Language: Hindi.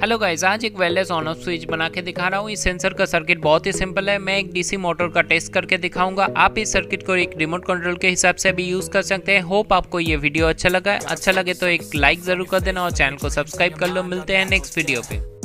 हेलो गाइस आज एक वायरलेस ऑन ऑफ़ स्विच बना के दिखा रहा हूँ। इस सेंसर का सर्किट बहुत ही सिंपल है। मैं एक डीसी मोटर का टेस्ट करके दिखाऊँगा। आप इस सर्किट को एक रिमोट कंट्रोल के हिसाब से भी यूज़ कर सकते हैं। होप आपको ये वीडियो अच्छा लगा। है अच्छा लगे तो एक लाइक ज़रूर कर देना और चैनल को सब्सक्राइब कर लो। मिलते हैं नेक्स्ट वीडियो पे।